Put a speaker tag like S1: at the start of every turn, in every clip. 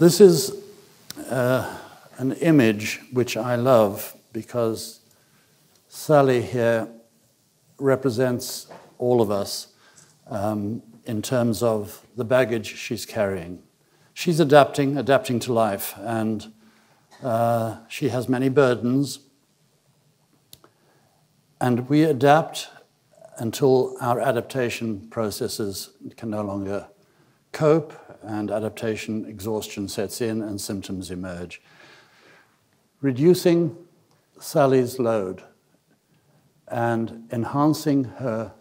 S1: This is uh, an image which I love because Sally here represents all of us um, in terms of the baggage she's carrying. She's adapting, adapting to life, and uh, she has many burdens. And we adapt until our adaptation processes can no longer cope, and adaptation exhaustion sets in, and symptoms emerge. Reducing Sally's load and enhancing her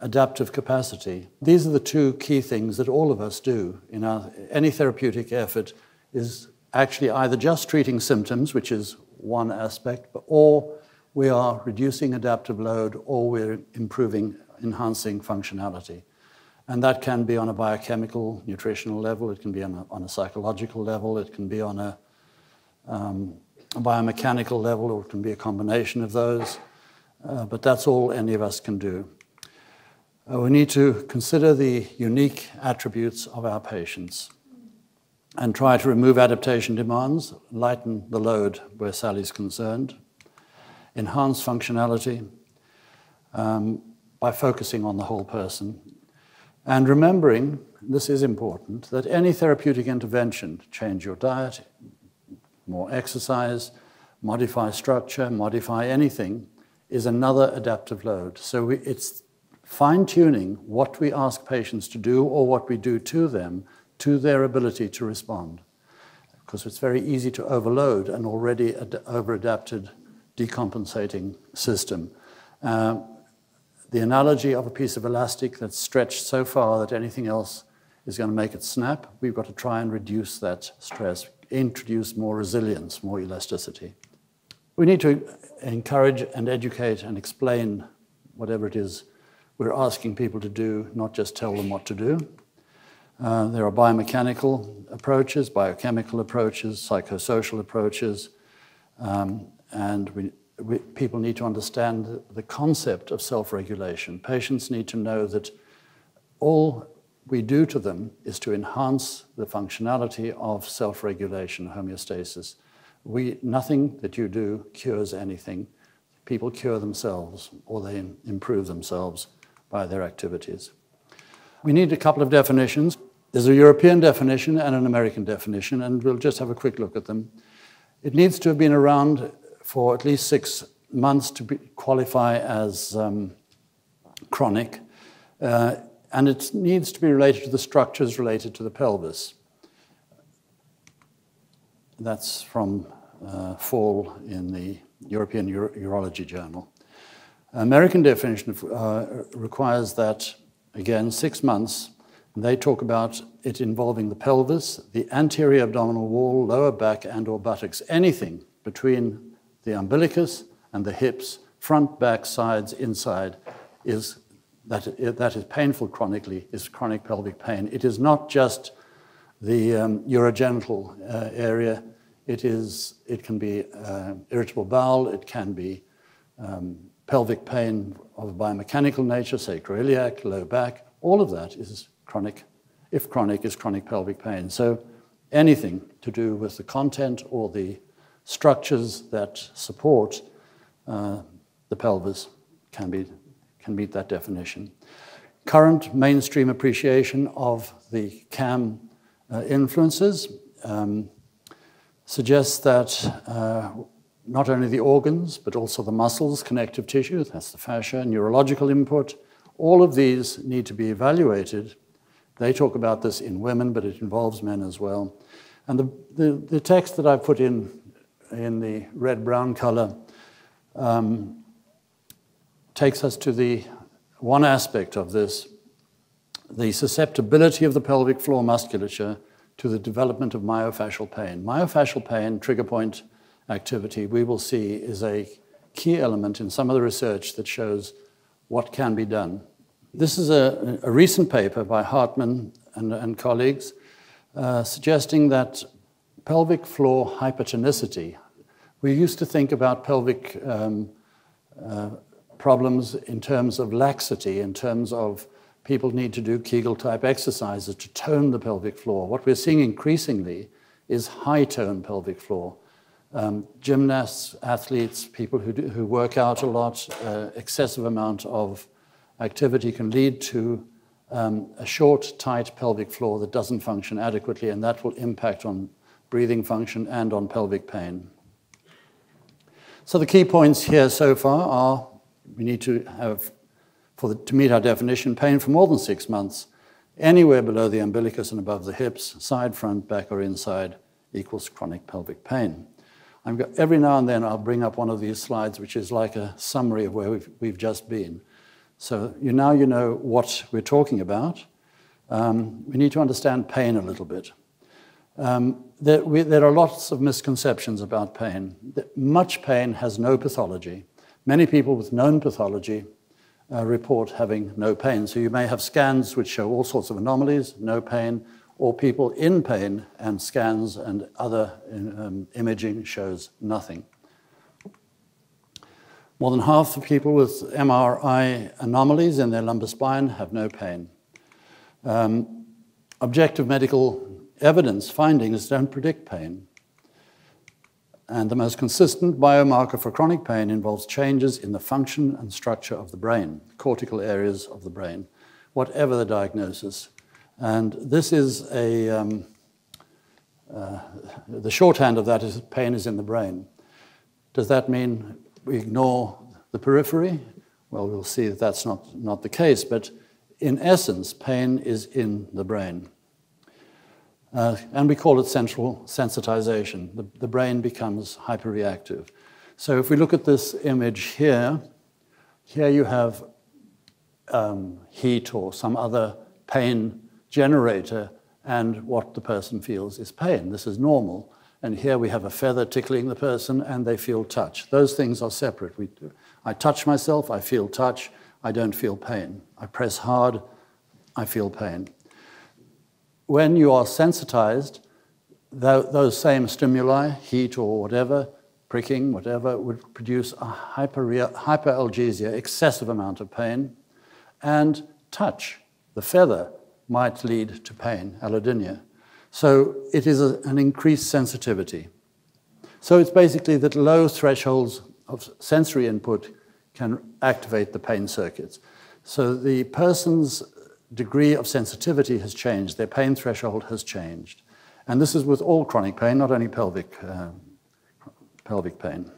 S1: adaptive capacity. These are the two key things that all of us do in our, any therapeutic effort is actually either just treating symptoms, which is one aspect, or we are reducing adaptive load or we're improving, enhancing functionality. And that can be on a biochemical, nutritional level, it can be on a, on a psychological level, it can be on a, um, a biomechanical level, or it can be a combination of those. Uh, but that's all any of us can do. Uh, we need to consider the unique attributes of our patients and try to remove adaptation demands, lighten the load where Sally's concerned, enhance functionality um, by focusing on the whole person, and remembering, this is important, that any therapeutic intervention, change your diet, more exercise, modify structure, modify anything, is another adaptive load. So we, it's fine tuning what we ask patients to do or what we do to them to their ability to respond. Because it's very easy to overload an already ad- over adapted decompensating system. Uh, the analogy of a piece of elastic that's stretched so far that anything else is going to make it snap, we've got to try and reduce that stress, introduce more resilience, more elasticity. We need to encourage and educate and explain whatever it is we're asking people to do, not just tell them what to do. Uh, there are biomechanical approaches, biochemical approaches, psychosocial approaches, um, and we, we, people need to understand the, concept of self regulation. Patients need to know that all we do to them is to enhance the functionality of self regulation, homeostasis. We, nothing that you do cures anything. People cure themselves or they improve themselves by their activities. We need a couple of definitions. There's a European definition and an American definition, and we'll just have a quick look at them. It needs to have been around for at least six months to be, qualify as um, chronic, uh, and it needs to be related to the structures related to the pelvis. That's from uh, Fall in the European Uro Urology Journal. American definition uh, requires that, again, six months. They talk about it involving the pelvis, the anterior abdominal wall, lower back, and or buttocks, anything between the umbilicus and the hips, front, back, sides, inside, is that, that is painful chronically, is chronic pelvic pain. It is not just the um, urogenital uh, area. It, is, it can be uh, irritable bowel, it can be um, pelvic pain of a biomechanical nature, sacroiliac, low back, all of that is chronic, if chronic, is chronic pelvic pain. So anything to do with the content or the structures that support uh, the pelvis can, be, can meet that definition. Current mainstream appreciation of the CAM uh, influences um, suggests that uh, not only the organs, but also the muscles, connective tissue, that's the fascia, neurological input. All of these need to be evaluated. They talk about this in women, but it involves men as well. And the, the, the text that I put in in the red-brown color um, takes us to the one aspect of this, the susceptibility of the pelvic floor musculature to the development of myofascial pain. Myofascial pain, trigger point activity, we will see is a key element in some of the research that shows what can be done. This is a, a recent paper by Hartman and, and colleagues uh, suggesting that pelvic floor hypertonicity, we used to think about pelvic um, uh, problems in terms of laxity, in terms of people need to do Kegel type exercises to tone the pelvic floor. What we're seeing increasingly is high tone pelvic floor. Um, gymnasts, athletes, people who, do, who work out a lot, uh, excessive amount of activity can lead to um, a short, tight pelvic floor that doesn't function adequately, and that will impact on breathing function and on pelvic pain. So the key points here so far are we need to have, for the, to meet our definition, pain for more than six months, anywhere below the umbilicus and above the hips, side, front, back, or inside, equals chronic pelvic pain. Every now and then I'll bring up one of these slides, which is like a summary of where we've, we've just been. So you, now you know what we're talking about. Um, we need to understand pain a little bit. Um, there, we, there, are lots of misconceptions about pain. Much pain has no pathology. Many people with known pathology uh, report having no pain. So you may have scans which show all sorts of anomalies, no pain, or people in pain and scans and other um, imaging shows nothing. More than half of people with MRI anomalies in their lumbar spine have no pain. Um, objective medical evidence findings don't predict pain. And the most consistent biomarker for chronic pain involves changes in the function and structure of the brain, cortical areas of the brain, whatever the diagnosis. And this is a, um, uh, the shorthand of that is pain is in the brain. Does that mean we ignore the periphery? Well, we'll see that that's not, not the case, but in essence, pain is in the brain. Uh, and we call it central sensitization. The, the brain becomes hyperreactive. So if we look at this image here, here you have um, heat or some other pain generator, and what the person feels is pain. This is normal. And here we have a feather tickling the person and they feel touch. Those things are separate. We, I touch myself, I feel touch, I don't feel pain. I press hard, I feel pain. When you are sensitized, those same stimuli, heat or whatever, pricking, whatever, would produce a hyperalgesia, excessive amount of pain, and touch, the feather, might lead to pain, allodynia. So it is a, an increased sensitivity. So it's basically that low thresholds of sensory input can activate the pain circuits. So the person's degree of sensitivity has changed, their pain threshold has changed. And this is with all chronic pain, not only pelvic, uh, pelvic pain.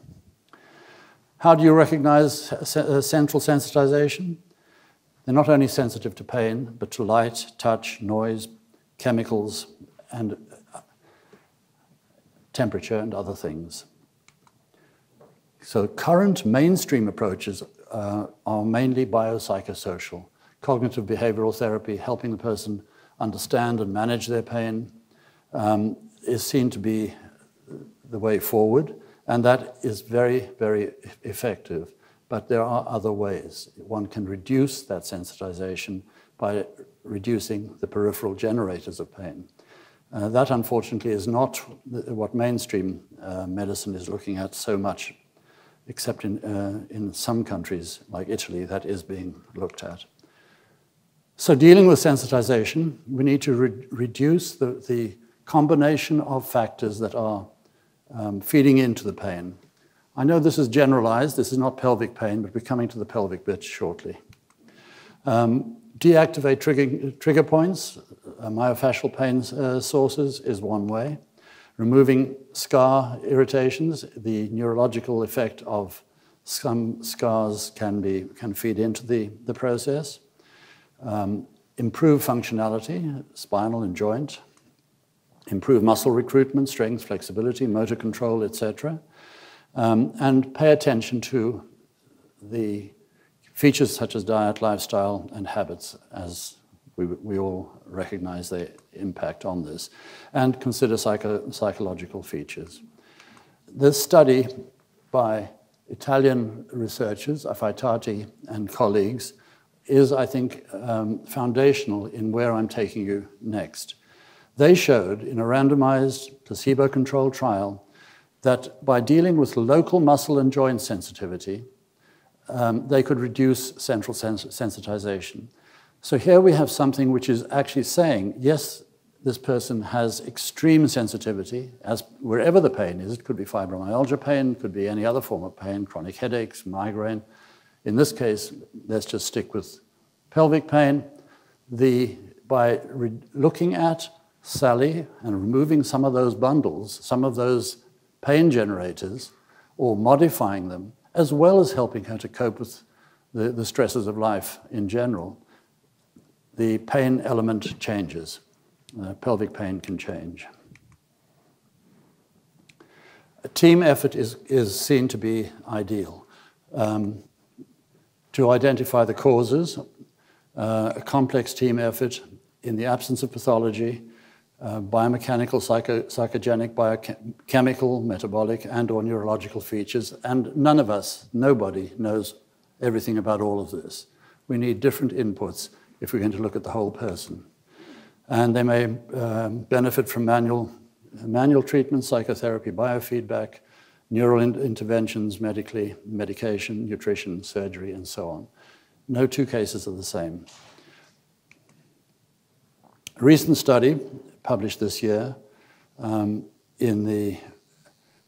S1: How do you recognize uh, central sensitization? They're not only sensitive to pain, but to light, touch, noise, chemicals, and uh, temperature and other things. So current mainstream approaches uh, are mainly biopsychosocial, cognitive behavioral therapy, helping the person understand and manage their pain, um, is seen to be the way forward, and that is very, very effective. But there are other ways. One can reduce that sensitization by reducing the peripheral generators of pain. Uh, that, unfortunately, is not what mainstream uh, medicine is looking at so much, except in, uh, in some countries like Italy, that is being looked at. So, dealing with sensitization, we need to re reduce the, the combination of factors that are um, feeding into the pain. I know this is generalized, this is not pelvic pain, but we're coming to the pelvic bit shortly. Um, deactivate trigger, trigger points, uh, myofascial pain uh, sources is one way. Removing scar irritations, the neurological effect of some scars can, be, can feed into the, the process. Um, improve functionality, spinal and joint. Improve muscle recruitment, strength, flexibility, motor control, etc um, and pay attention to the features such as diet, lifestyle, and habits, as we, we all recognize their impact on this, and consider psycho psychological features. This study by Italian researchers, Affaitati and colleagues, is, I think, um, foundational in where I'm taking you next. They showed in a randomized placebo controlled trial that by dealing with local muscle and joint sensitivity, um, they could reduce central sens sensitization. So here we have something which is actually saying, yes, this person has extreme sensitivity, as wherever the pain is. It could be fibromyalgia pain, could be any other form of pain, chronic headaches, migraine. In this case, let's just stick with pelvic pain. The, by looking at Sally and removing some of those bundles, some of those pain generators, or modifying them, as well as helping her to cope with the, the stresses of life in general, the pain element changes. Uh, pelvic pain can change. A team effort is, is seen to be ideal. Um, to identify the causes, uh, a complex team effort in the absence of pathology, uh, biomechanical, psycho, psychogenic, biochemical, metabolic, and or neurological features, and none of us, nobody, knows everything about all of this. We need different inputs if we're going to look at the whole person. And they may um, benefit from manual, manual treatment, psychotherapy, biofeedback, neural in interventions medically, medication, nutrition, surgery, and so on. No two cases are the same. A recent study published this year um, in the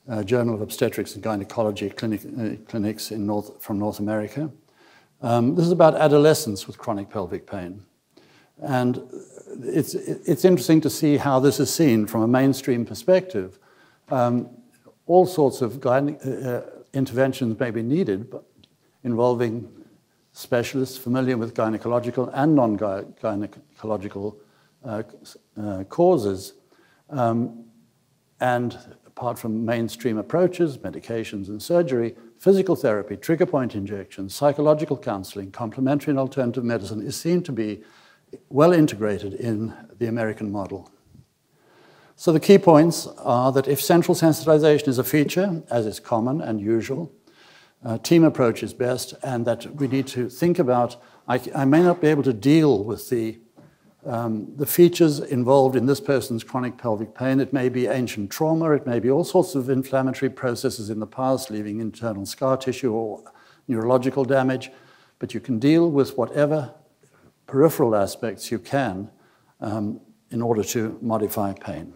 S1: uh, Journal of Obstetrics and Gynecology clinic, uh, Clinics in North, from North America. Um, this is about adolescents with chronic pelvic pain. And it's, it's interesting to see how this is seen from a mainstream perspective. Um, all sorts of gyne- uh, interventions may be needed, but involving specialists familiar with gynecological and non gynecological uh, uh, causes. Um, and apart from mainstream approaches, medications and surgery, physical therapy, trigger point injections, psychological counseling, complementary and alternative medicine is seen to be well integrated in the American model. So the key points are that if central sensitization is a feature, as is common and usual, uh, team approach is best, and that we need to think about I, I may not be able to deal with the, um, the features involved in this person's chronic pelvic pain. It may be ancient trauma, it may be all sorts of inflammatory processes in the past, leaving internal scar tissue or neurological damage, but you can deal with whatever peripheral aspects you can um, in order to modify pain.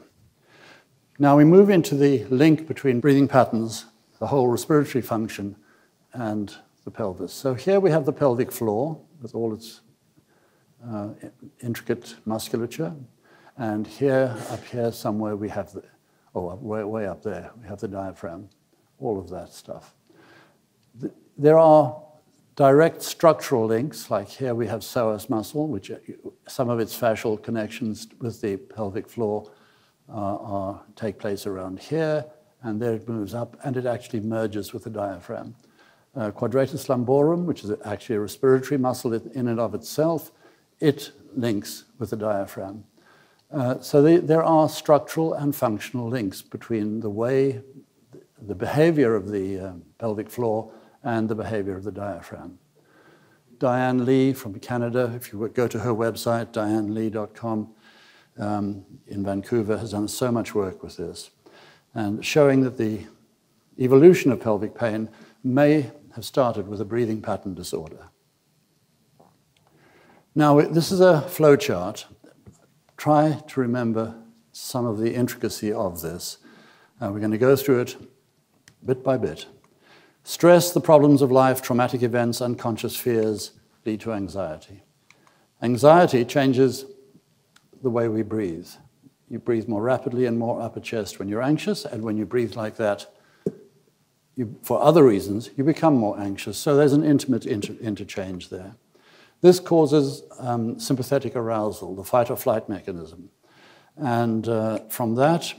S1: Now we move into the link between breathing patterns, the whole respiratory function, and the pelvis. So here we have the pelvic floor with all its uh, intricate musculature. And here, up here somewhere, we have the, oh, way, way up there, we have the diaphragm, all of that stuff. The, there are direct structural links, like here we have psoas muscle, which uh, some of its fascial connections with the pelvic floor are, take place around here, and there it moves up, and it actually merges with the diaphragm uh, quadratus lumborum, which is actually a respiratory muscle in and of itself, it links with the diaphragm. Uh, so they, there are structural and functional links between the way, the behavior of the uh, pelvic floor and the behavior of the diaphragm. Diane Lee from Canada, if you go to her website, dianelee.com, um, in Vancouver, has done so much work with this and showing that the evolution of pelvic pain may have started with a breathing pattern disorder. Now, this is a flow chart. Try to remember some of the intricacy of this. Uh, we're going to go through it bit by bit. Stress, the problems of life, traumatic events, unconscious fears lead to anxiety. Anxiety changes the way we breathe. You breathe more rapidly and more upper chest when you're anxious, and when you breathe like that, you, for other reasons, you become more anxious. So there's an intimate inter interchange there. This causes um, sympathetic arousal, the fight or flight mechanism. And uh, from that,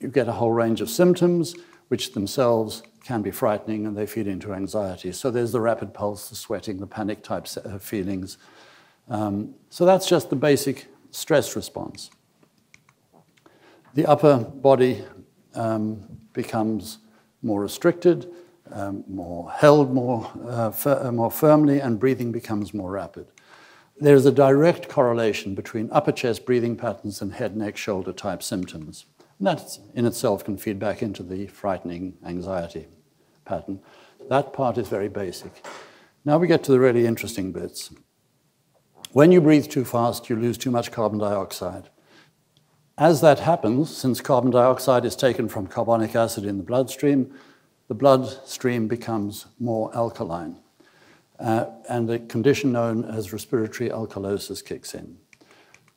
S1: you get a whole range of symptoms, which themselves can be frightening and they feed into anxiety. So there's the rapid pulse, the sweating, the panic type uh, feelings. Um, so that's just the basic stress response. The upper body um, becomes more restricted, um, more held more, uh, uh, more firmly, and breathing becomes more rapid. There is a direct correlation between upper chest breathing patterns and head, neck, shoulder type symptoms. And that in itself can feed back into the frightening anxiety pattern. That part is very basic. Now we get to the really interesting bits. When you breathe too fast, you lose too much carbon dioxide. As that happens, since carbon dioxide is taken from carbonic acid in the bloodstream, the bloodstream becomes more alkaline. Uh, and a condition known as respiratory alkalosis kicks in.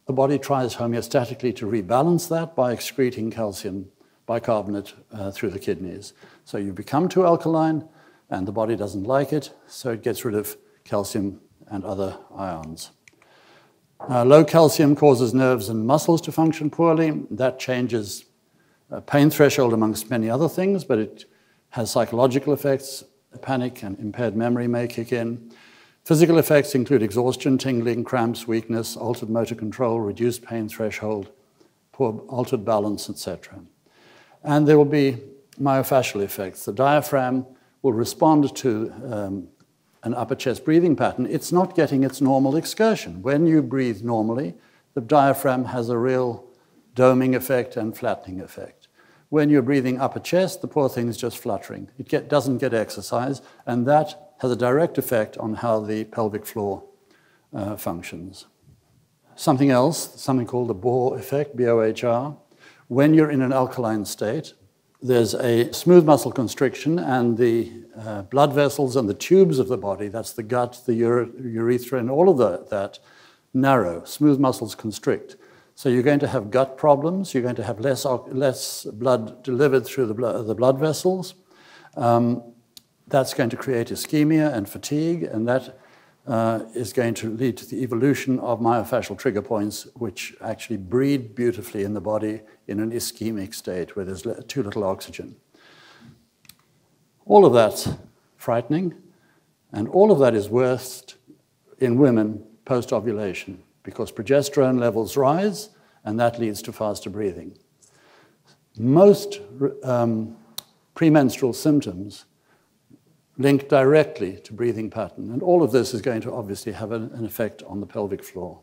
S1: The body tries homeostatically to rebalance that by excreting calcium bicarbonate uh, through the kidneys. So you become too alkaline, and the body doesn't like it, so it gets rid of calcium and other ions. Uh, low calcium causes nerves and muscles to function poorly. That changes uh, pain threshold amongst many other things, but it has psychological effects. Panic and impaired memory may kick in. Physical effects include exhaustion, tingling, cramps, weakness, altered motor control, reduced pain threshold, poor altered balance, etc. And there will be myofascial effects. The diaphragm will respond to um, an upper chest breathing pattern, it's not getting its normal excursion. When you breathe normally, the diaphragm has a real doming effect and flattening effect. When you're breathing upper chest, the poor thing is just fluttering. It get, doesn't get exercise, and that has a direct effect on how the pelvic floor uh, functions. Something else, something called the Bohr effect, B-O-H-R. When you're in an alkaline state, there's a smooth muscle constriction, and the uh, blood vessels and the tubes of the body, that's the gut, the urethra, and all of the, that, narrow. Smooth muscles constrict. So you're going to have gut problems. You're going to have less, less blood delivered through the blood, the blood vessels. Um, that's going to create ischemia and fatigue, and that uh, is going to lead to the evolution of myofascial trigger points, which actually breed beautifully in the body in an ischemic state where there's too little oxygen. All of that's frightening, and all of that is worst in women post ovulation because progesterone levels rise, and that leads to faster breathing. Most um, premenstrual symptoms link directly to breathing pattern. And all of this is going to obviously have an, effect on the pelvic floor.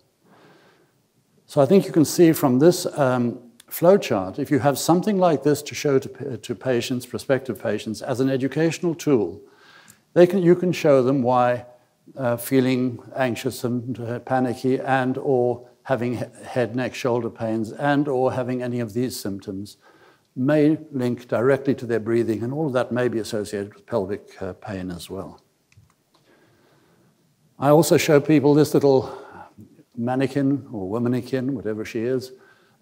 S1: So I think you can see from this um, flowchart, if you have something like this to show to, to patients, prospective patients, as an educational tool, they can, you can show them why uh, feeling anxious and uh, panicky and or having head, neck, shoulder pains and or having any of these symptoms may link directly to their breathing, and all of that may be associated with pelvic uh, pain as well. I also show people this little mannequin or womanikin, whatever she is,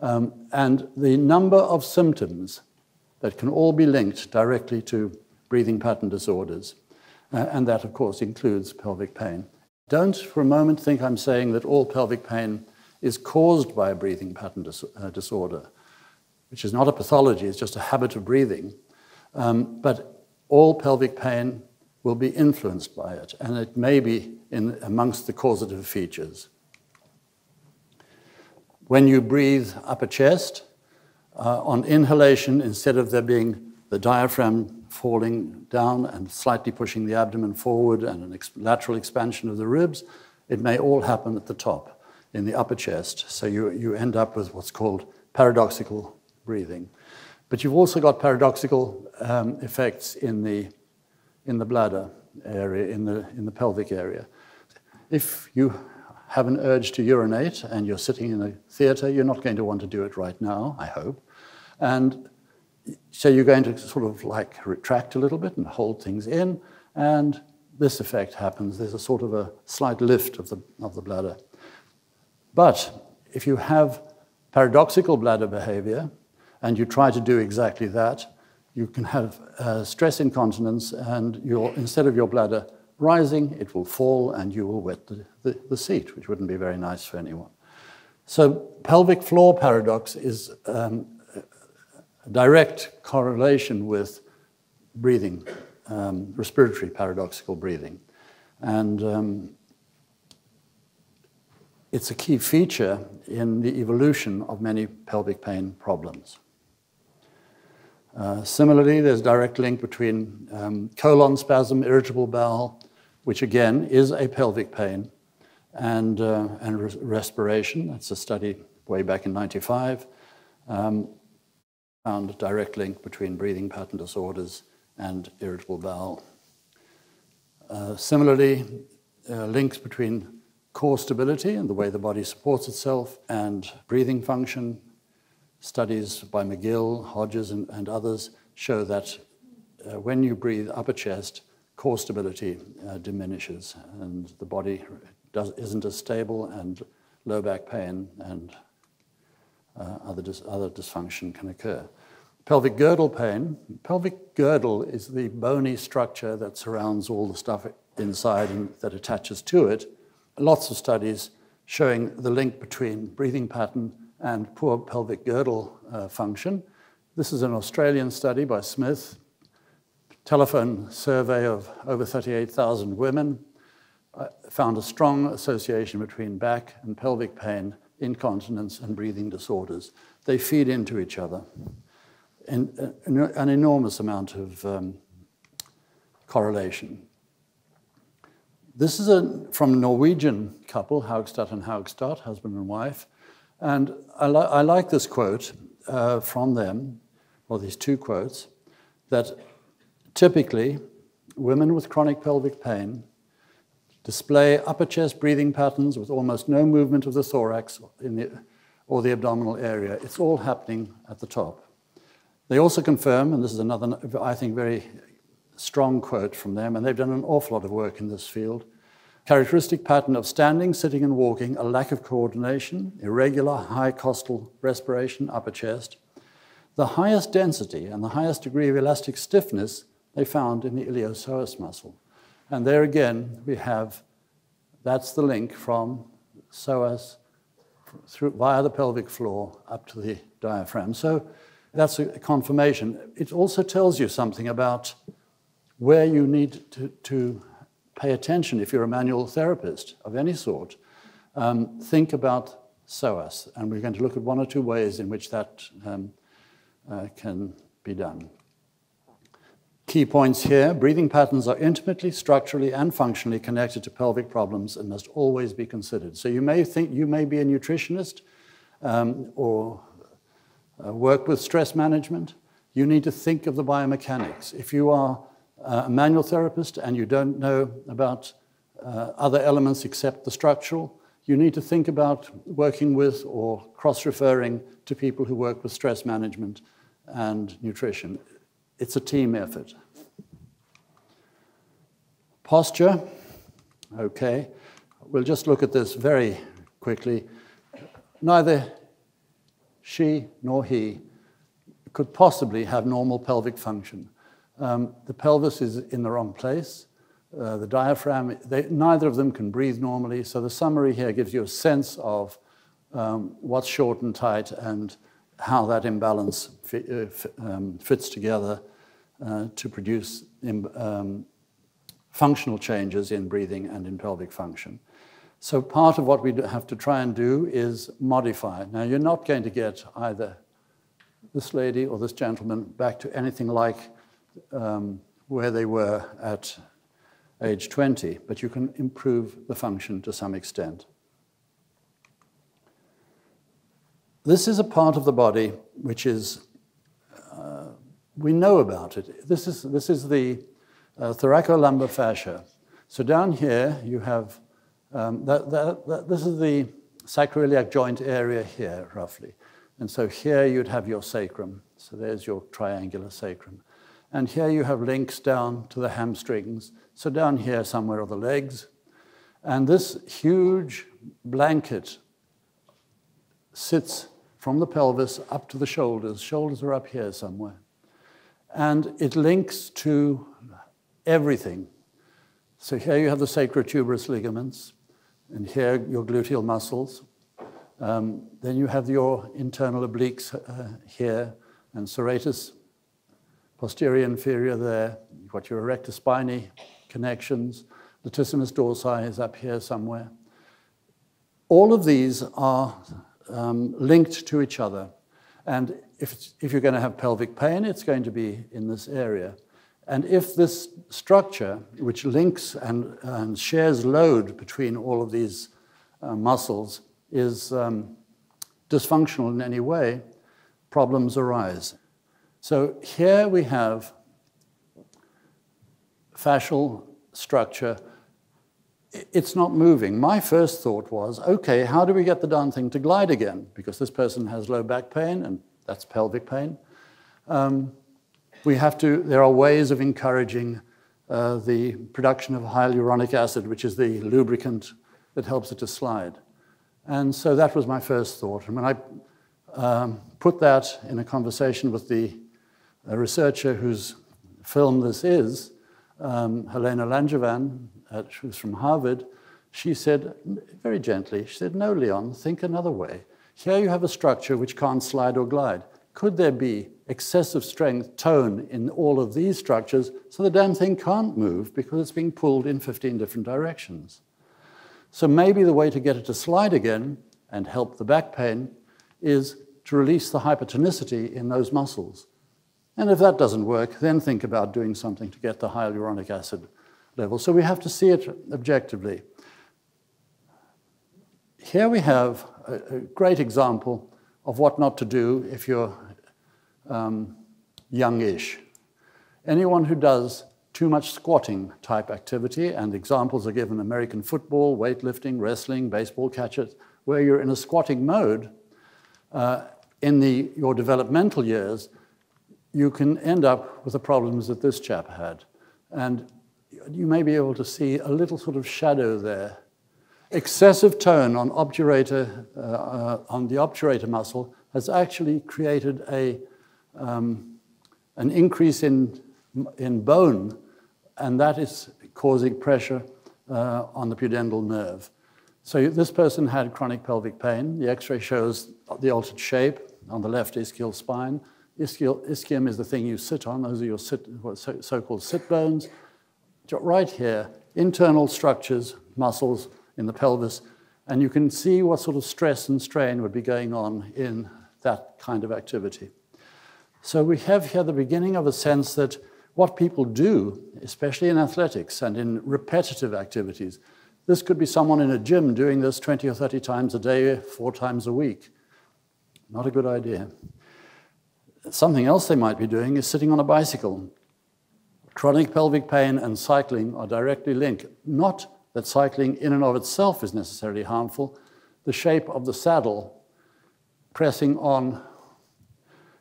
S1: um, and the number of symptoms that can all be linked directly to breathing pattern disorders. Uh, and that, of course, includes pelvic pain. Don't for a moment think I'm saying that all pelvic pain is caused by a breathing pattern dis uh, disorder which is not a pathology, it's just a habit of breathing. Um, but all pelvic pain will be influenced by it, and it may be in, amongst the causative features. When you breathe upper chest, uh, on inhalation, instead of there being the diaphragm falling down and slightly pushing the abdomen forward and an ex lateral expansion of the ribs, it may all happen at the top in the upper chest. So you, you end up with what's called paradoxical breathing. But you've also got paradoxical um, effects in the, in the bladder area, in the, in the pelvic area. If you have an urge to urinate and you're sitting in a theater, you're not going to want to do it right now, I hope. And so you're going to sort of like retract a little bit and hold things in, and this effect happens. There's a sort of a slight lift of the, of the bladder. But if you have paradoxical bladder behavior, and you try to do exactly that, you can have uh, stress incontinence, and your, instead of your bladder rising, it will fall and you will wet the, the, the, seat, which wouldn't be very nice for anyone. So, pelvic floor paradox is um, a direct correlation with breathing, um, respiratory paradoxical breathing. And um, it's a key feature in the evolution of many pelvic pain problems. Uh, similarly, there's a direct link between um, colon spasm, irritable bowel, which again is a pelvic pain, and, uh, and res respiration. That's a study way back in 95. Um, found a direct link between breathing pattern disorders and irritable bowel. Uh, similarly, uh, links between core stability and the way the body supports itself, and breathing function. Studies by McGill, Hodges, and, and others show that uh, when you breathe upper chest, core stability uh, diminishes and the body does, isn't as stable, and low back pain and uh, other, dis- other dysfunction can occur. Pelvic girdle pain. Pelvic girdle is the bony structure that surrounds all the stuff inside and that attaches to it lots of studies showing the link between breathing pattern and poor pelvic girdle uh, function. This is an Australian study by Smith, telephone survey of over 38,000 women, found a strong association between back and pelvic pain, incontinence, and breathing disorders. They feed into each other. In, uh, an enormous amount of um, correlation. This is a, from a Norwegian couple, Haugstad and Haugstad, husband and wife. And I, li I like this quote uh, from them, or these two quotes, that typically women with chronic pelvic pain display upper chest breathing patterns with almost no movement of the thorax the, or the abdominal area. It's all happening at the top. They also confirm, and this is another, I think, very strong quote from them, and they've done an awful lot of work in this field. Characteristic pattern of standing, sitting, and walking, a lack of coordination, irregular high costal respiration, upper chest. The highest density and the highest degree of elastic stiffness they found in the iliopsoas muscle. And there again, we have that's the link from psoas through, via the pelvic floor up to the diaphragm. So that's a confirmation. It also tells you something about where you need to, to pay attention if you're a manual therapist of any sort. Um, think about psoas, and we're going to look at one or two ways in which that um, uh, can be done. Key points here breathing patterns are intimately, structurally, and functionally connected to pelvic problems and must always be considered. So you may think you may be a nutritionist um, or uh, work with stress management. You need to think of the biomechanics. If you are uh, a manual therapist and you don't know about uh, other elements except the structural, you need to think about working with or cross referring to people who work with stress management and nutrition. It's a team effort. Posture, okay. We'll just look at this very quickly. Neither she nor he could possibly have normal pelvic function. Um, the pelvis is in the wrong place. Uh, the diaphragm, they, neither of them can breathe normally. So the summary here gives you a sense of um, what's short and tight and how that imbalance fi uh, um, fits together uh, to produce um, functional changes in breathing and in pelvic function. So part of what we have to try and do is modify. Now, you're not going to get either this lady or this gentleman back to anything like um, where they were at age 20, but you can improve the function to some extent. This is a part of the body which is, uh, we know about it. This is, this is the uh, thoracolumbar fascia. So down here you have, um, that, that, that, this is the sacroiliac joint area here, roughly. And so here you'd have your sacrum. So there's your triangular sacrum. And here you have links down to the hamstrings. So down here somewhere are the legs. And this huge blanket sits from the pelvis up to the shoulders. Shoulders are up here somewhere. And it links to everything. So here you have the sacrotuberous ligaments, and here your gluteal muscles. Um, then you have your internal obliques uh, here, and serratus posterior inferior there. You've got your erector spinae connections. Latissimus dorsi is up here somewhere. All of these are um, linked to each other. And if, if you're going to have pelvic pain, it's going to be in this area. And if this structure, which links and, and shares load between all of these uh, muscles, is um, dysfunctional in any way, problems arise. So here we have fascial structure. it's not moving. My first thought was, okay, how do we get the darn thing to glide again? Because this person has low back pain, and that's pelvic pain. Um, we have to, there are ways of encouraging uh, the production of hyaluronic acid, which is the lubricant that helps it to slide. And so that was my first thought. And when I um, put that in a conversation with the researcher whose film this is, um, Helene Langevin, uh, who's from Harvard, she said very gently, she said, no, Leon, think another way. Here you have a structure which can't slide or glide. Could there be excessive strength tone in all of these structures so the damn thing can't move because it's being pulled in 15 different directions? So maybe the way to get it to slide again and help the back pain is to release the hypertonicity in those muscles. And if that doesn't work, then think about doing something to get the hyaluronic acid level. So we have to see it objectively. Here we have a, a great example of what not to do if you're um, youngish. Anyone who does too much squatting type activity, and examples are given American football, weightlifting, wrestling, baseball catchers, where you're in a squatting mode uh, in the, your developmental years, you can end up with the problems that this chap had. And you may be able to see a little sort of shadow there. Excessive tone on, obturator, uh, uh, on the obturator muscle has actually created a, um, an increase in, in bone, and that is causing pressure uh, on the pudendal nerve. So this person had chronic pelvic pain. The x-ray shows the altered shape on the left ischial spine. Ischial, ischium is the thing you sit on. Those are your so-called sit bones right here, internal structures, muscles in the pelvis, and you can see what sort of stress and strain would be going on in that kind of activity. So we have here the beginning of a sense that what people do, especially in athletics and in repetitive activities, this could be someone in a gym doing this 20 or 30 times a day, four times a week. Not a good idea. Something else they might be doing is sitting on a bicycle Chronic pelvic pain and cycling are directly linked. Not that cycling in and of itself is necessarily harmful, the shape of the saddle pressing on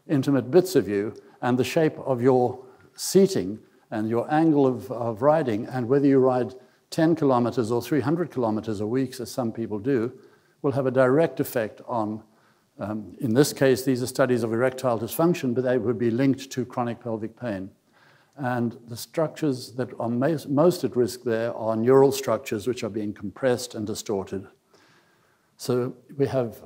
S1: intimate bits of you and the shape of your seating and your angle of, of riding and whether you ride 10 kilometers or 300 kilometers a week, as some people do, will have a direct effect on, um, in this case, these are studies of erectile dysfunction, but they would be linked to chronic pelvic pain. And the structures that are most at risk there are neural structures which are being compressed and distorted. So we have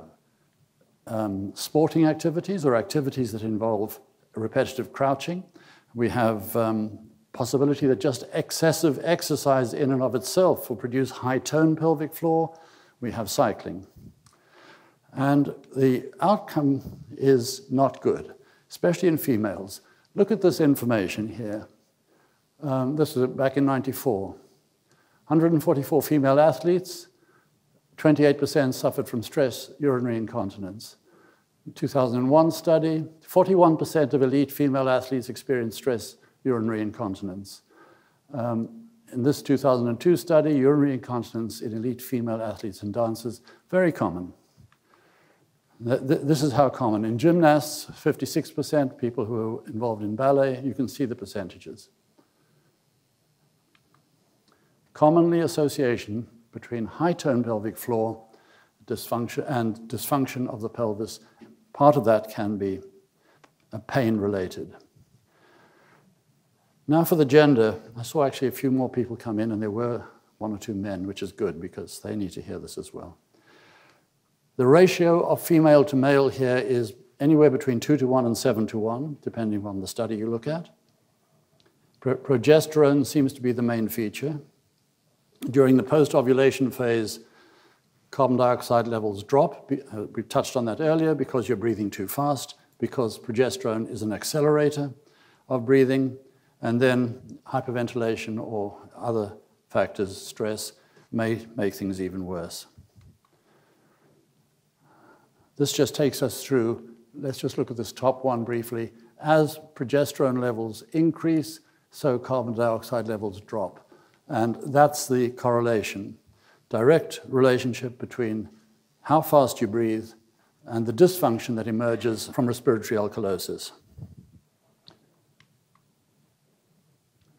S1: um, sporting activities or activities that involve repetitive crouching. We have um, possibility that just excessive exercise in and of itself will produce high tone pelvic floor. We have cycling. And the outcome is not good, especially in females. Look at this information here. Um, this is back in 94. 144 female athletes, 28% suffered from stress urinary incontinence. 2001 study, 41% of elite female athletes experienced stress urinary incontinence. Um, in this 2002 study, urinary incontinence in elite female athletes and dancers, very common. This is how common. In gymnasts, 56%, people who are involved in ballet, you can see the percentages. Commonly association between high tone pelvic floor dysfunction and dysfunction of the pelvis. Part of that can be pain related. Now for the gender, I saw actually a few more people come in, and there were one or two men, which is good because they need to hear this as well. The ratio of female to male here is anywhere between 2 to 1 and 7 to 1, depending on the study you look at. Pro progesterone seems to be the main feature. During the post ovulation phase, carbon dioxide levels drop. Uh, we touched on that earlier because you're breathing too fast, because progesterone is an accelerator of breathing, and then hyperventilation or other factors, stress, may make things even worse. This just takes us through, let's just look at this top one briefly. As progesterone levels increase, so carbon dioxide levels drop. And that's the correlation. direct relationship between how fast you breathe and the dysfunction that emerges from respiratory alkalosis.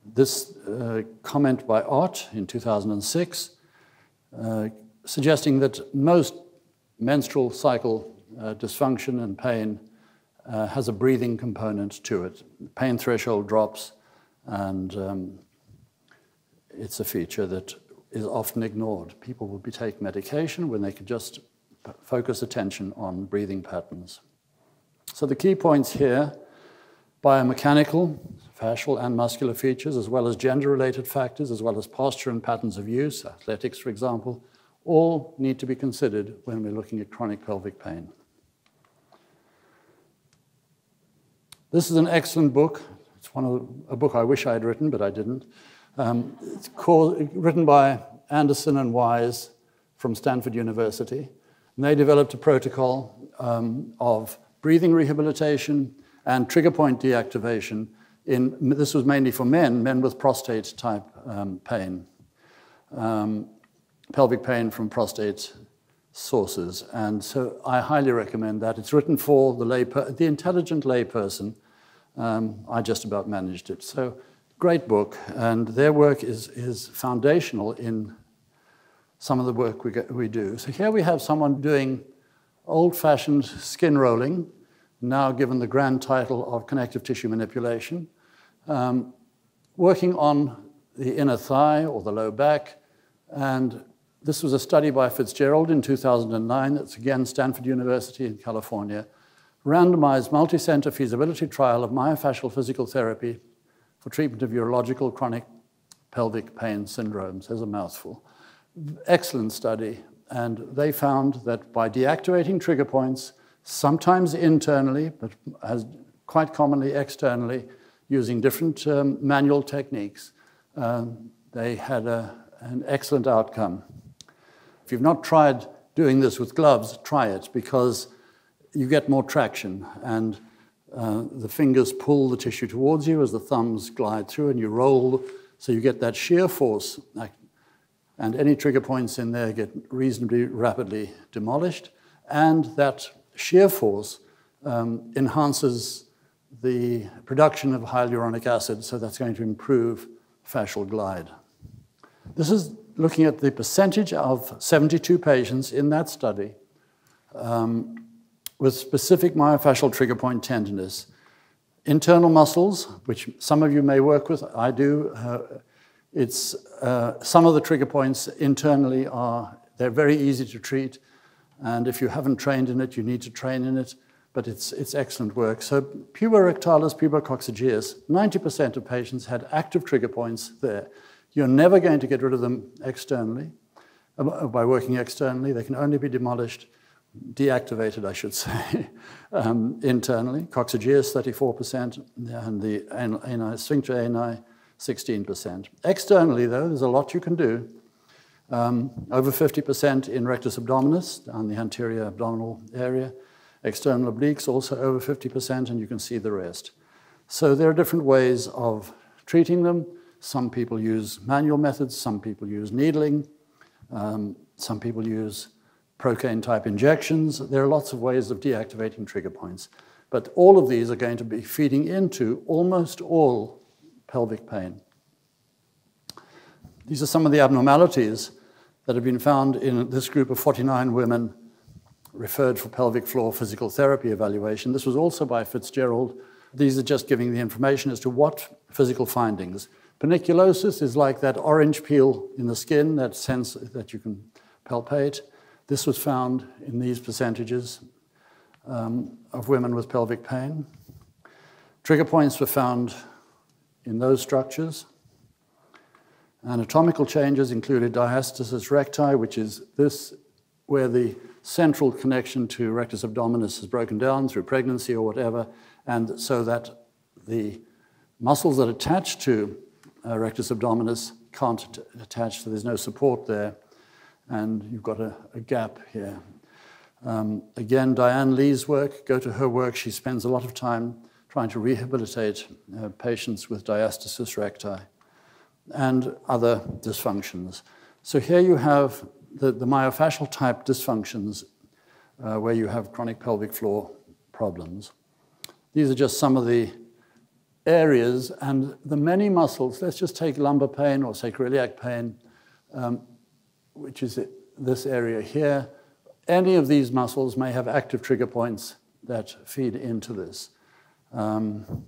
S1: This uh, comment by Ott in 2006, uh, suggesting that most menstrual cycle uh, dysfunction and pain uh, has a breathing component to it. Pain threshold drops, and um, it's a feature that is often ignored. People will be taking medication when they could just focus attention on breathing patterns. So the key points here, biomechanical, fascial and muscular features, as well as gender-related factors, as well as posture and patterns of use, athletics, for example, all need to be considered when we're looking at chronic pelvic pain. This is an excellent book. It's one of a book I wish I had written, but I didn't. Um, it's called, written by Anderson and Wise from Stanford University. And they developed a protocol um, of breathing rehabilitation and trigger point deactivation. In, this was mainly for men, men with prostate type um, pain, um, pelvic pain from prostate sources. And so I highly recommend that. It's written for the, lay the intelligent layperson. Um, I just about managed it. So great book, and their work is, is foundational in some of the work we, get, we do. So here we have someone doing old-fashioned skin rolling, now given the grand title of connective tissue manipulation, um, working on the inner thigh or the low back. And this was a study by Fitzgerald in 2009. That's again Stanford University in California. Randomized multi-center feasibility trial of myofascial physical therapy for treatment of urological chronic pelvic pain syndromes. There's a mouthful excellent study, and they found that by deactivating trigger points, sometimes internally, but as quite commonly externally, using different um, manual techniques, um, they had a, an excellent outcome. If you've not tried doing this with gloves, try it because you get more traction and uh, the fingers pull the tissue towards you as the thumbs glide through and you roll, so you get that shear force and any trigger points in there get reasonably rapidly demolished, and that shear force um, enhances the production of hyaluronic acid, so that's going to improve fascial glide. This is looking at the percentage of 72 patients in that study um, with specific myofascial trigger point tenderness. Internal muscles, which some of you may work with, I do, uh, it's, uh, some of the trigger points internally are, they're very easy to treat. And if you haven't trained in it, you need to train in it. But it's, it's excellent work. So puborectalis, pubococcygeus, 90% of patients had active trigger points there. You're never going to get rid of them externally, by working externally. They can only be demolished, deactivated, I should say, um, internally. Coccygeus, 34%, and the ani, sphincter ani, 16%. Externally, though, there's a lot you can do. Um, over 50% in rectus abdominis, down the anterior abdominal area. External obliques, also over 50%, and you can see the rest. So there are different ways of treating them. Some people use manual methods, some people use needling, um, some people use procaine type injections. There are lots of ways of deactivating trigger points. But all of these are going to be feeding into almost all pelvic pain. These are some of the abnormalities that have been found in this group of 49 women referred for pelvic floor physical therapy evaluation. This was also by Fitzgerald. These are just giving the information as to what physical findings. Panniculosis is like that orange peel in the skin, that sense that you can palpate. This was found in these percentages um, of women with pelvic pain. Trigger points were found in those structures. Anatomical changes included diastasis recti, which is this, where the central connection to rectus abdominis is broken down through pregnancy or whatever, and so that the muscles that attach to uh, rectus abdominis can't attach, so there's no support there, and you've got a, a gap here. Um, again, Diane Lee's work, go to her work, she spends a lot of time trying to rehabilitate uh, patients with diastasis recti and other dysfunctions. So here you have the, the myofascial type dysfunctions uh, where you have chronic pelvic floor problems. These are just some of the areas and the many muscles. Let's just take lumbar pain or sacroiliac pain, um, which is this area here. Any of these muscles may have active trigger points that feed into this. Um,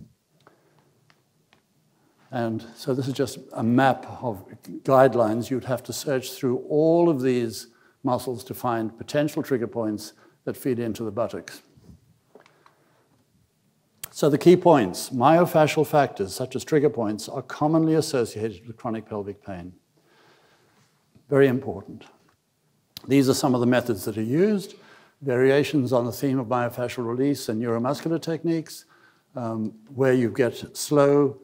S1: and so this is just a map of guidelines. You'd have to search through all of these muscles to find potential trigger points that feed into the buttocks. So the key points, myofascial factors such as trigger points are commonly associated with chronic pelvic pain. Very important. These are some of the methods that are used, variations on the theme of myofascial release and neuromuscular techniques, um, where you get slow,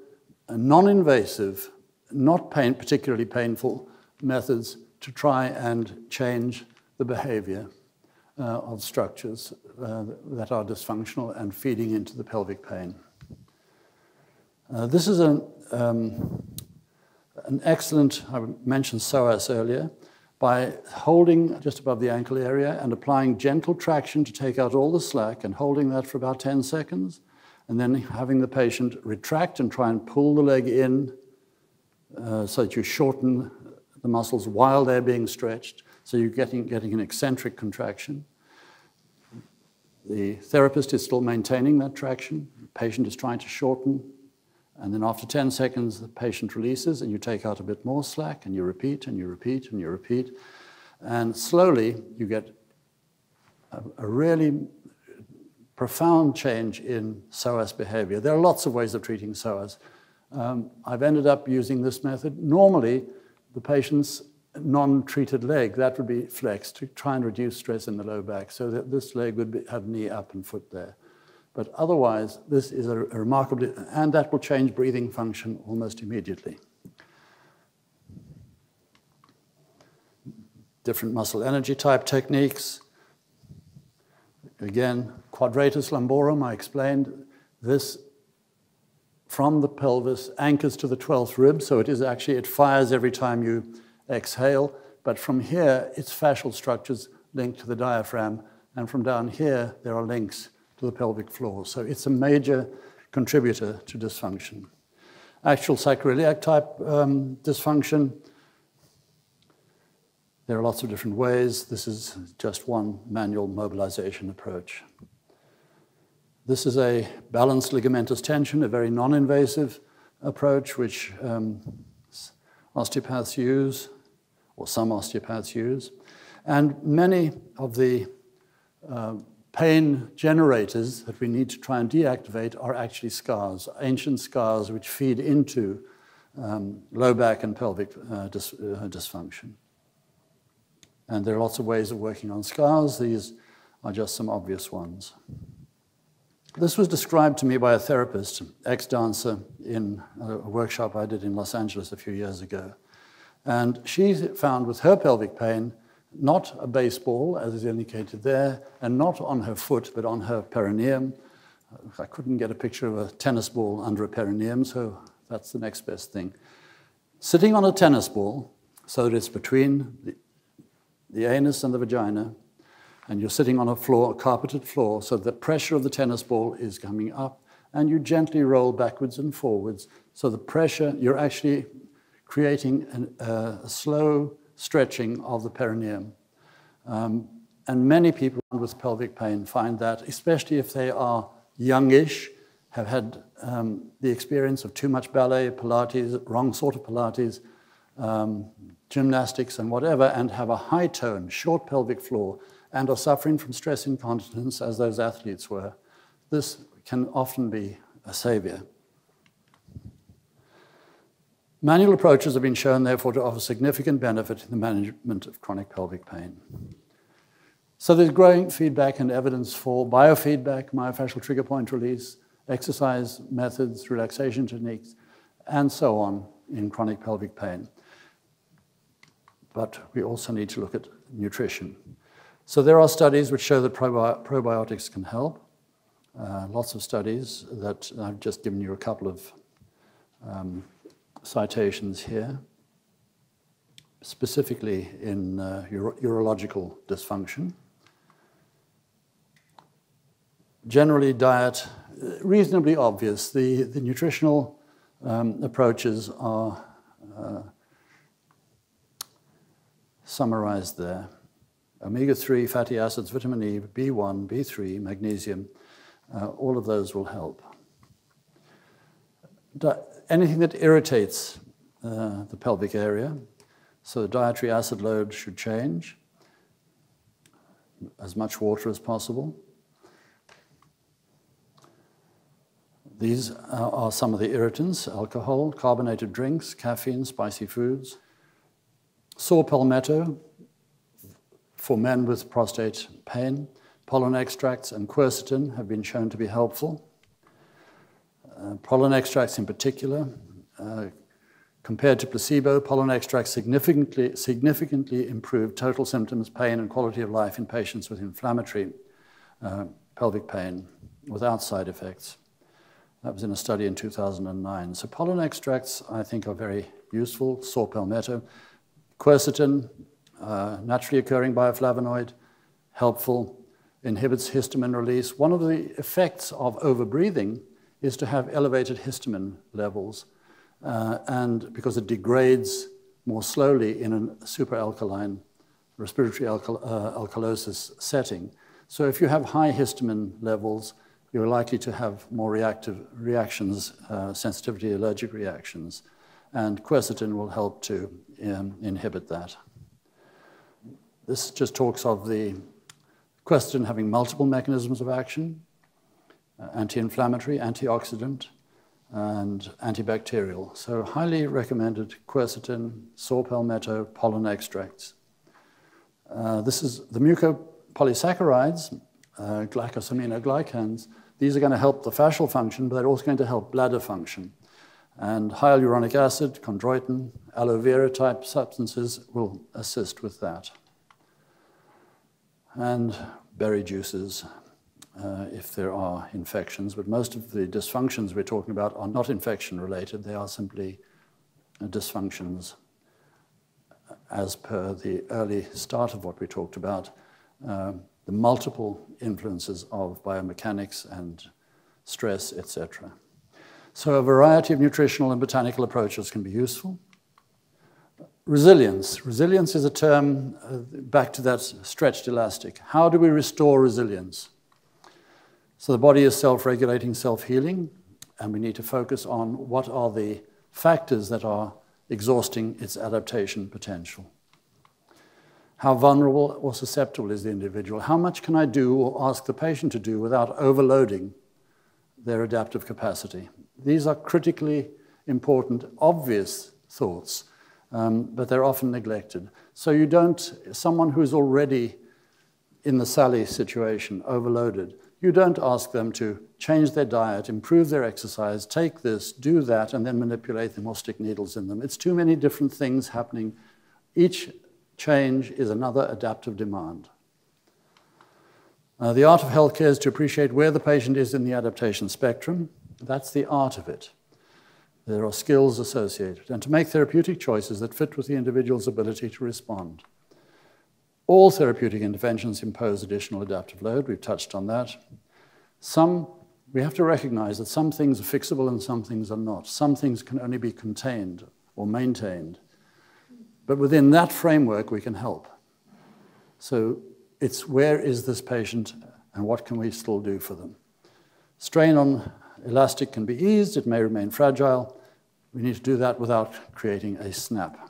S1: non-invasive, not pain, particularly painful methods to try and change the behavior uh, of structures uh, that are dysfunctional and feeding into the pelvic pain. Uh, this is an, um, an excellent, I mentioned psoas earlier, by holding just above the ankle area and applying gentle traction to take out all the slack and holding that for about 10 seconds, and then having the patient retract and try and pull the leg in uh, so that you shorten the muscles while they're being stretched, so you're getting, getting an eccentric contraction. The therapist is still maintaining that traction. The patient is trying to shorten. And then after 10 seconds, the patient releases, and you take out a bit more slack, and you repeat, and you repeat, and you repeat. And slowly, you get a, a really profound change in psoas behavior. There are lots of ways of treating psoas. Um, I've ended up using this method. Normally, the patient's non-treated leg, that would be flexed to try and reduce stress in the low back so that this leg would be, have knee up and foot there. But otherwise, this is a, a remarkably, and that will change breathing function almost immediately. Different muscle energy type techniques. Again, quadratus lumborum, I explained this from the pelvis anchors to the 12th rib, so it is actually, it fires every time you exhale, but from here, it's fascial structures linked to the diaphragm, and from down here, there are links to the pelvic floor. So it's a major contributor to dysfunction. Actual sacroiliac type um, dysfunction, there are lots of different ways. This is just one manual mobilization approach. This is a balanced ligamentous tension, a very non-invasive approach which um, osteopaths use, or some osteopaths use. And many of the uh, pain generators that we need to try and deactivate are actually scars, ancient scars which feed into um, low back and pelvic uh, uh, dysfunction. And there are lots of ways of working on scars. These are just some obvious ones. This was described to me by a therapist, ex-dancer, in a workshop I did in Los Angeles a few years ago. And she found with her pelvic pain, not a baseball, as is indicated there, and not on her foot, but on her perineum. I couldn't get a picture of a tennis ball under a perineum, so that's the next best thing. Sitting on a tennis ball, so that it's between the, the anus and the vagina, and you're sitting on a floor, a carpeted floor, so the pressure of the tennis ball is coming up, and you gently roll backwards and forwards. So the pressure, you're actually creating an, uh, a slow stretching of the perineum. Um, and many people with pelvic pain find that, especially if they are youngish, have had um, the experience of too much ballet, Pilates, wrong sort of Pilates, um, gymnastics, and whatever, and have a high tone, short pelvic floor, and are suffering from stress incontinence as those athletes were. This can often be a savior. Manual approaches have been shown, therefore, to offer significant benefit in the management of chronic pelvic pain. So there's growing feedback and evidence for biofeedback, myofascial trigger point release, exercise methods, relaxation techniques, and so on in chronic pelvic pain. But we also need to look at nutrition. So there are studies which show that probi probiotics can help. Uh, lots of studies that I've just given you a couple of um, citations here. specifically in uh, uro- urological dysfunction. Generally, diet, reasonably obvious. The, the nutritional um, approaches are uh, summarized there. Omega 3 fatty acids, vitamin E, B1, B3, magnesium, uh, all of those will help. Di- anything that irritates uh, the pelvic area, so the dietary acid load should change, as much water as possible. These are some of the irritants alcohol, carbonated drinks, caffeine, spicy foods. Saw palmetto for men with prostate pain. Pollen extracts and quercetin have been shown to be helpful. Uh, pollen extracts, in particular, uh, compared to placebo, pollen extracts significantly, significantly improve total symptoms, pain, and quality of life in patients with inflammatory uh, pelvic pain without side effects. That was in a study in 2009. So pollen extracts, I think, are very useful. Saw palmetto. Quercetin, uh, naturally occurring bioflavonoid, helpful, inhibits histamine release. One of the effects of overbreathing is to have elevated histamine levels, uh, and because it degrades more slowly in a superalkaline respiratory alkal- uh, alkalosis setting. So if you have high histamine levels, you're likely to have more reactive reactions, uh, sensitivity allergic reactions, and quercetin will help to um, inhibit that. This just talks of the quercetin having multiple mechanisms of action uh, anti inflammatory, antioxidant, and antibacterial. So, highly recommended quercetin, saw palmetto, pollen extracts. Uh, this is the mucopolysaccharides, uh, glycosaminoglycans. These are going to help the fascial function, but they're also going to help bladder function. And hyaluronic acid, chondroitin, aloe vera type substances will assist with that and berry juices uh, if there are infections. But most of the dysfunctions we're talking about are not infection related, they are simply uh, dysfunctions as per the early start of what we talked about, uh, the multiple influences of biomechanics and stress, etc. So, a variety of nutritional and botanical approaches can be useful. Resilience. Resilience is a term uh, back to that stretched elastic. How do we restore resilience? So the body is self regulating, self healing, and we need to focus on what are the factors that are exhausting its adaptation potential. How vulnerable or susceptible is the individual? How much can I do or ask the patient to do without overloading their adaptive capacity? These are critically important, obvious thoughts um, but they're often neglected. So you don't, someone who's already in the Sally situation, overloaded, you don't ask them to change their diet, improve their exercise, take this, do that, and then manipulate them or stick needles in them. It's too many different things happening. Each change is another adaptive demand. Uh, the art of healthcare is to appreciate where the patient is in the adaptation spectrum. That's the art of it. There are skills associated, and to make therapeutic choices that fit with the individual's ability to respond. All therapeutic interventions impose additional adaptive load. We've touched on that. Some, we have to recognize that some things are fixable and some things are not. Some things can only be contained or maintained. But within that framework, we can help. So it's where is this patient and what can we still do for them? Strain on elastic can be eased, it may remain fragile. We need to do that without creating a snap.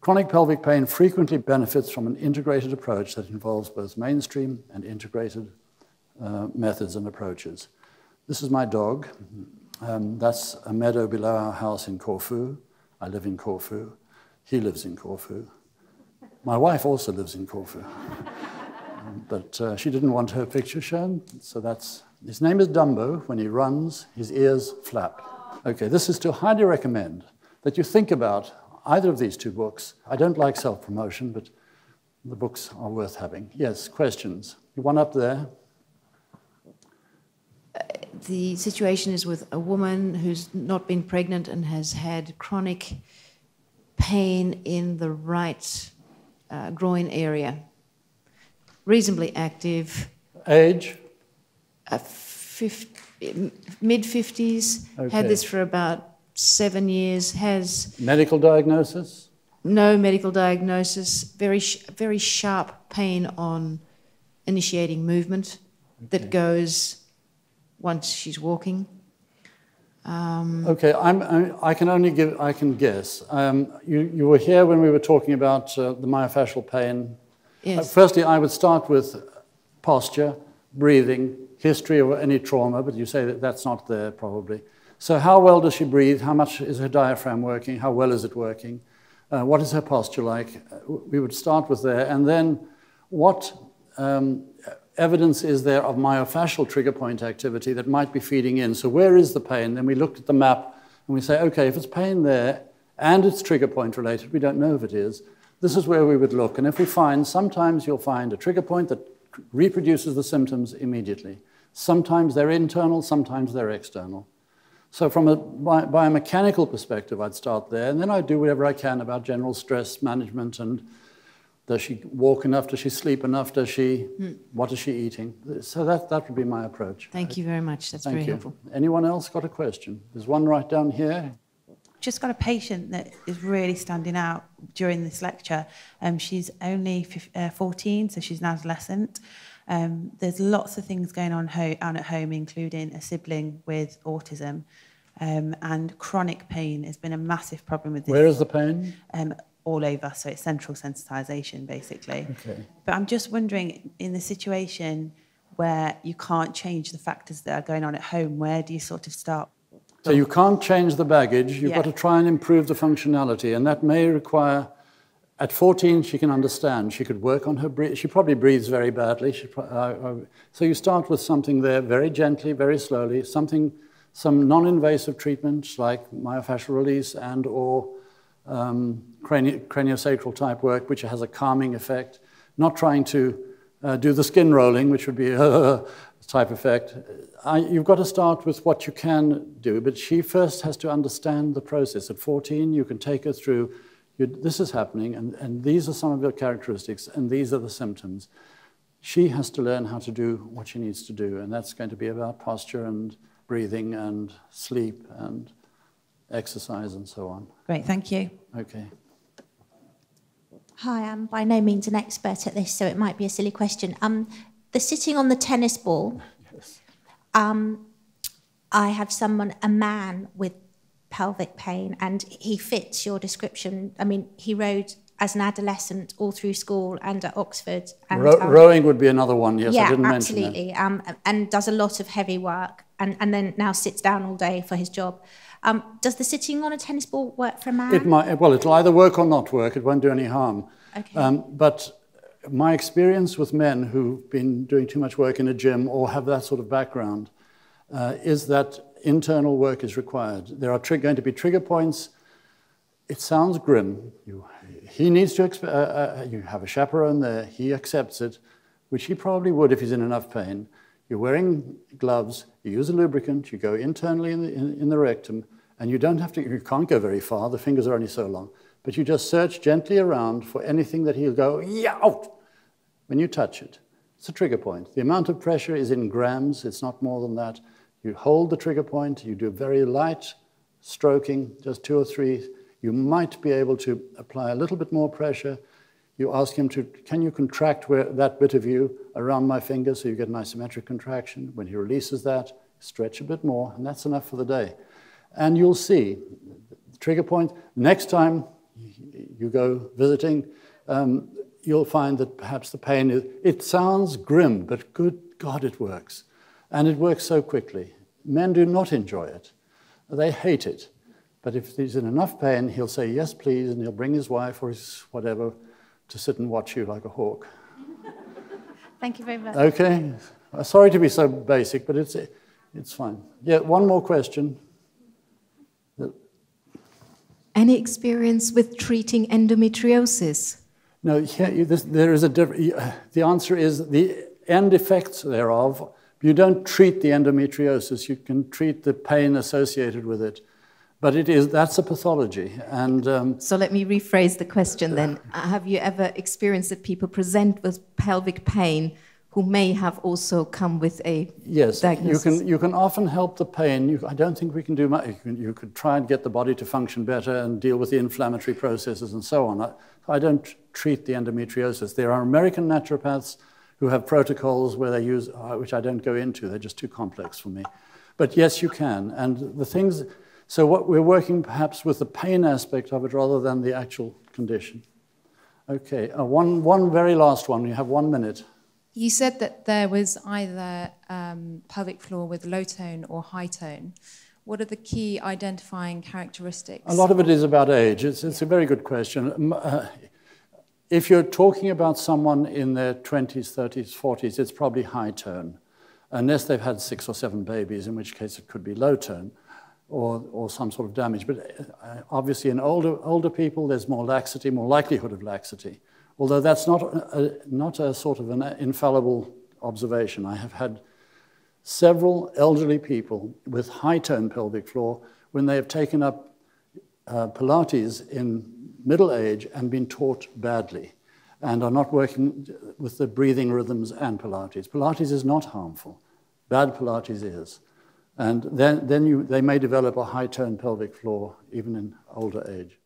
S1: Chronic pelvic pain frequently benefits from an integrated approach that involves both mainstream and integrated uh, methods and approaches. This is my dog. Um, that's a meadow below our house in Corfu. I live in Corfu. He lives in Corfu. My wife also lives in Corfu. but uh, she didn't want her picture shown, so that's his name is Dumbo. When he runs, his ears flap. Okay, this is to highly recommend that you think about either of these two books. I don't like self promotion, but the books are worth having. Yes, questions? One up there.
S2: the situation is with a woman who's not been pregnant and has had chronic pain in the right uh, groin area. Reasonably active.
S1: Age?
S2: Mid 50s. Okay. Had this for about seven years. Has.
S1: Medical diagnosis?
S2: No medical diagnosis. Very, very sharp pain on initiating movement okay. that goes once she's walking.
S1: Um, okay, I'm, I'm, i can only give, I can guess. Um, you, you were here when we were talking about uh, the myofascial pain.
S2: Yes. Uh,
S1: firstly, I would start with posture, breathing, history of any trauma, but you say that that's not there probably. So, how well does she breathe? How much is her diaphragm working? How well is it working? Uh, what is her posture like? Uh, we would start with there. And then, what um, evidence is there of myofascial trigger point activity that might be feeding in? So where is the pain? Then we looked at the map and we say, okay, if it's pain there and it's trigger point related, we don't know if it is, this is where we would look. And if we find, sometimes you'll find a trigger point that reproduces the symptoms immediately. Sometimes they're internal, sometimes they're external. So from a bi biomechanical perspective, I'd start there, and then I'd do whatever I can about general stress management and does she walk enough? Does she sleep enough? Does she, mm. what is she eating? So that, that would be my approach.
S2: Thank you very much. That's Thank very you. helpful.
S1: Anyone else got a question? There's one right down here.
S3: Just got a patient that is really standing out during this lecture. Um, she's only uh, 14, so she's an adolescent. Um, there's lots of things going on, on at home, including a sibling with autism. Um, and chronic pain has been a massive problem with this.
S1: Where is the pain?
S3: Um, all over. So it's central sensitization, basically.
S1: Okay.
S3: But I'm just wondering, in the situation where you can't change the factors that are going on at home, where do you sort of start?
S1: So you can't change the baggage. You've yeah. got to try and improve the functionality, and that may require. At 14, she can understand. She could work on her breathing. She probably breathes very badly. She, uh, uh, so you start with something there, very gently, very slowly, something, some non-invasive treatments like myofascial release and or um, crani craniosacral type work, which has a calming effect, not trying to uh, do the skin rolling, which would be a type effect. I, you've got to start with what you can do, but she first has to understand the process. At 14, you can take her through, this is happening, and, and these are some of your characteristics, and these are the symptoms. She has to learn how to do what she needs to do, and that's going to be about posture and breathing and sleep and exercise and so on.
S3: Great, thank you.
S1: Okay.
S4: Hi, I'm by no means an expert at this, so it might be a silly question. Um, the sitting on the tennis ball. Yes. Um, I have someone, a man with pelvic pain, and he fits your description. I mean, he rode as an adolescent all through school and at Oxford. And,
S1: um, rowing would be another one, yes,
S4: yeah,
S1: I didn't
S4: absolutely.
S1: mention
S4: Um, and does a lot of heavy work and, and then now sits down all day for his job. Um, does the sitting on a tennis ball work for a man?
S1: It might, well, it'll either work or not work. It won't do any harm.
S4: Okay. Um,
S1: but my experience with men who've been doing too much work in a gym or have that sort of background uh, is that internal work is required. There are going to be trigger points. It sounds grim. You, he needs to, uh, uh, you have a chaperone there, he accepts it, which he probably would if he's in enough pain. You're wearing gloves, you use a lubricant, you go internally in the, in, in the rectum, and you don't have to, you can't go very far, the fingers are only so long, but you just search gently around for anything that he'll go, yeah, out, when you touch it. It's a trigger point. The amount of pressure is in grams, it's not more than that. You hold the trigger point, you do very light stroking, just two or three. You might be able to apply a little bit more pressure, you ask him to, can you contract where, that bit of you around my finger so you get an isometric contraction? When he releases that, stretch a bit more, and that's enough for the day. And you'll see, the trigger point, next time you go visiting, um, you'll find that perhaps the pain is, it sounds grim, but good God, it works. And it works so quickly. Men do not enjoy it. They hate it. But if he's in enough pain, he'll say, yes, please, and he'll bring his wife or his whatever to sit and watch you like a hawk.
S4: Thank you very much.
S1: Okay. Uh, sorry to be so basic, but it's, it's fine. Yeah, one more question.
S2: Any experience with treating endometriosis?
S1: No, yeah, this, there is a the answer is the end effects thereof. You don't treat the endometriosis, you can treat the pain associated with it. But it is, that's a pathology. And um,
S2: So let me rephrase the question then. Uh, Have you ever experienced that people present with pelvic pain who may have also come with a
S1: yes, you can, you can often help the pain. You, I don't think we can do much. You, can, you could try and get the body to function better and deal with the inflammatory processes and so on. I, I don't treat the endometriosis. There are American naturopaths who have protocols where they use, uh, which I don't go into, they're just too complex for me. But yes, you can. And the things, so what we're working perhaps with the pain aspect of it rather than the actual condition. Okay, uh, one, one very last one. You have one minute.
S5: You said that there was either um, pelvic floor with low tone or high tone. What are the key identifying characteristics?
S1: A lot of it is about age. It's, it's a very good question. Uh, if you're talking about someone in their 20s, 30s, 40s, it's probably high tone, unless they've had six or seven babies, in which case it could be low tone or, or some sort of damage. But uh, obviously, in older, older people, there's more laxity, more likelihood of laxity. Although that's not a, not a sort of an infallible observation. I have had several elderly people with high tone pelvic floor when they have taken up uh, Pilates in middle age and been taught badly and are not working with the breathing rhythms and Pilates. Pilates is not harmful. Bad Pilates is. And then, then you, they may develop a high tone pelvic floor even in older age.